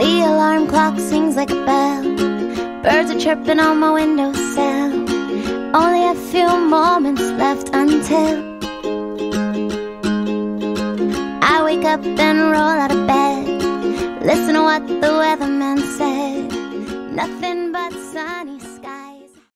The alarm clock sings like a bell. Birds are chirping on my windowsill. Only a few moments left until I wake up and roll out of bed. Listen to what the weatherman said. Nothing but sunny.